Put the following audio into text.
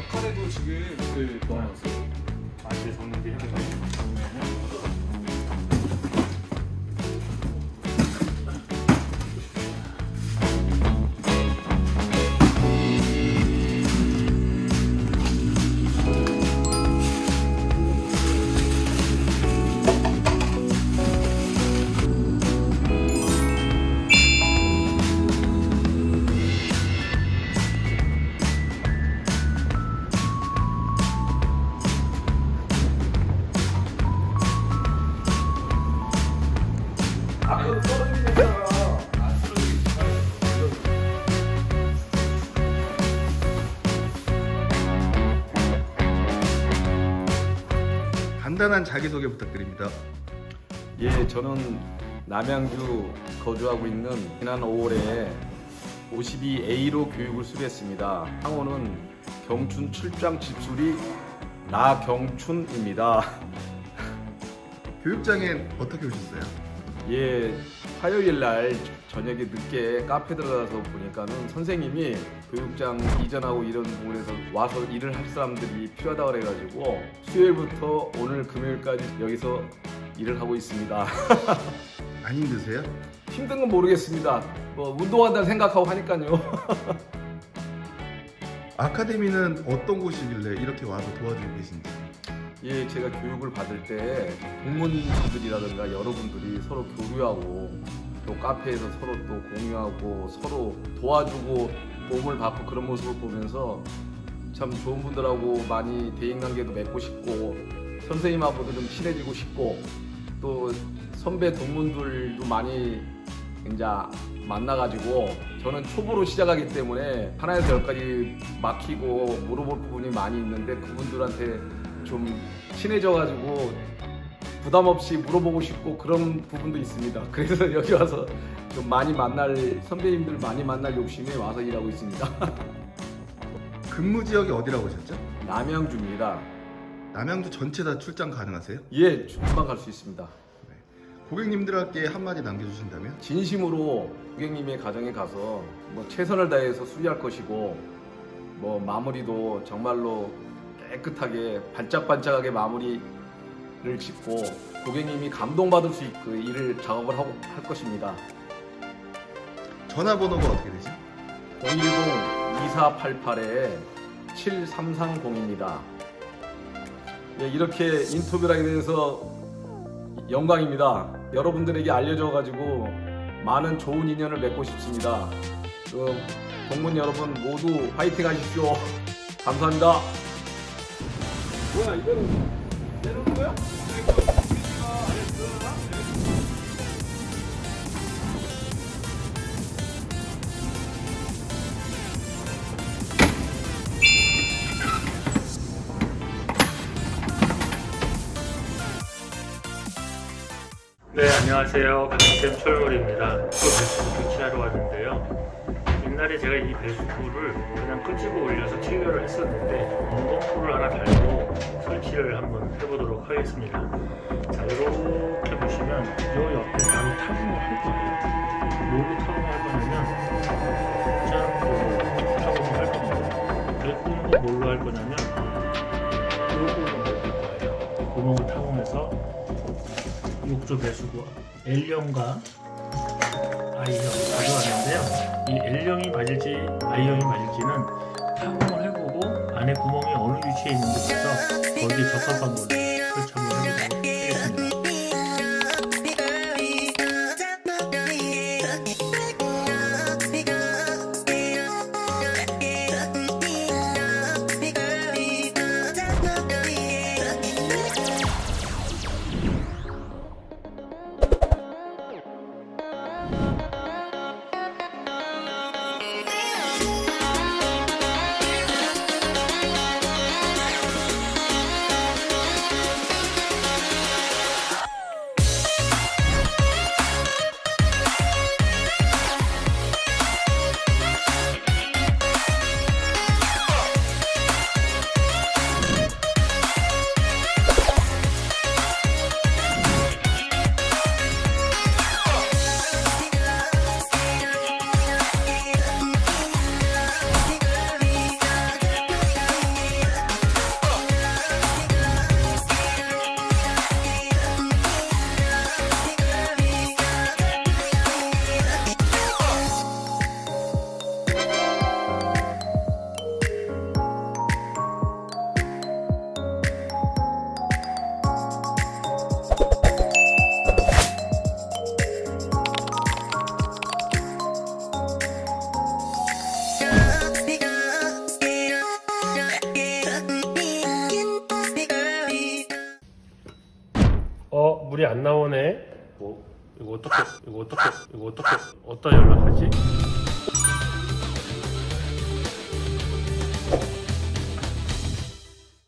역할에도 지금 그 뭐라고 하세요? 아실 성능비 해보자 간단한 자기소개 부탁드립니다. 예, 저는 남양주 거주하고 있는 지난 5월에 52A로 교육을 수료했습니다. 상호는 경춘 출장 집수리 나경춘입니다. 교육장엔 어떻게 오셨어요? 예, 화요일 날 저녁에 늦게 카페 들어가서 보니까는 선생님이 교육장 이전하고 이런 부분에서 와서 일을 할 사람들이 필요하다 그래가지고 수요일부터 오늘 금요일까지 여기서 일을 하고 있습니다. 안 힘드세요? 힘든 건 모르겠습니다. 뭐 운동한다 생각하고 하니까요. 아카데미는 어떤 곳이길래 이렇게 와서 도와주고 계신지. 예, 제가 교육을 받을 때 동문분들이라든가 여러분들이 서로 교류하고 또 카페에서 서로 또 공유하고 서로 도와주고 도움을 받고 그런 모습을 보면서 참 좋은 분들하고 많이 대인관계도 맺고 싶고 선생님하고도 좀 친해지고 싶고 또 선배 동문들도 많이 이제 만나가지고 저는 초보로 시작하기 때문에 하나에서 열까지 막히고 물어볼 부분이 많이 있는데 그분들한테 좀 친해져가지고 부담 없이 물어보고 싶고 그런 부분도 있습니다. 그래서 여기 와서 좀 많이 만날 선배님들 많이 만날 욕심에 와서 일하고 있습니다. 근무 지역이 어디라고 하셨죠? 남양주입니다. 남양주 전체 다 출장 가능하세요? 예, 금방 갈 수 있습니다. 고객님들께 한마디 남겨주신다면? 진심으로 고객님의 가정에 가서 뭐 최선을 다해서 수리할 것이고 뭐 마무리도 정말로 깨끗하게 반짝반짝하게 마무리를 짓고 고객님이 감동받을 수 있고 일을 작업을 하고 할 것입니다. 전화번호가 어떻게 되죠? 010-2488-7330입니다. 예, 이렇게 인터뷰를 하게 돼서 영광입니다. 여러분들에게 알려져가지고 많은 좋은 인연을 맺고 싶습니다. 그 동문 여러분 모두 화이팅 하십시오. 감사합니다. 뭐야 이거는 내놓은 거야? 안녕하세요. 강쌤 철골입니다. 또 배수구 교체하러 왔는데요. 옛날에 제가 이 배수구를 그냥 끄집어 올려서 체결을 했었는데 운동포를 하나 달고 설치를 한번 해보도록 하겠습니다. 자, 이렇게 보시면 이 옆에 바로 타공을 할 거예요. 뭘로 타공을 할 거냐면 짠, 타공을 할 겁니다. 이 구멍은 뭘로 할 거냐면 이 구멍을 할 거예요. 구멍을 타 6조 배수구와 L형과 I형 가져왔는데요. 이 L형이 맞을지 I형이 맞을지는 타공을 해보고 안에 구멍이 어느 위치에 있는지부터 거기에 적합한 걸로 설정을 해보도록 하겠습니다. 어 물이 안 나오네. 뭐 이거 어떻게 이거 어떻게 이거 어떻게 어디다 연락하지?